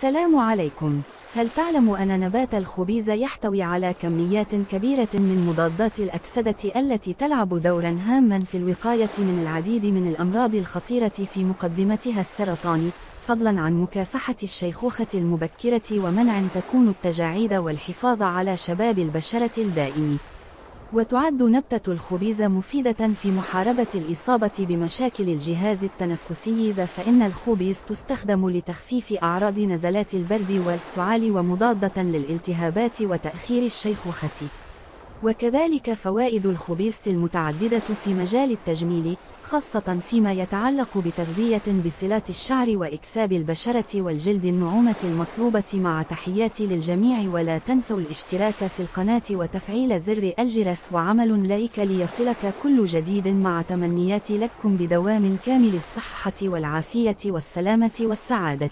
السلام عليكم. هل تعلم أن نبات الخبيز يحتوي على كميات كبيرة من مضادات الأكسدة التي تلعب دورا هاما في الوقاية من العديد من الأمراض الخطيرة في مقدمتها السرطان، فضلا عن مكافحة الشيخوخة المبكرة ومنع تكون التجاعيد والحفاظ على شباب البشرة الدائم. وتعد نبتة الخبيز مفيدة في محاربة الإصابة بمشاكل الجهاز التنفسي ذا فإن الخبيز تستخدم لتخفيف أعراض نزلات البرد والسعال ومضادة للالتهابات وتأخير الشيخوخة. وكذلك فوائد الخبيز المتعددة في مجال التجميل، خاصة فيما يتعلق بتغذية بصلات الشعر وإكساب البشرة والجلد النعومة المطلوبة مع تحياتي للجميع ولا تنسوا الاشتراك في القناة وتفعيل زر الجرس وعمل لايك ليصلك كل جديد مع تمنياتي لكم بدوام كامل الصحة والعافية والسلامة والسعادة.